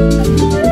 Música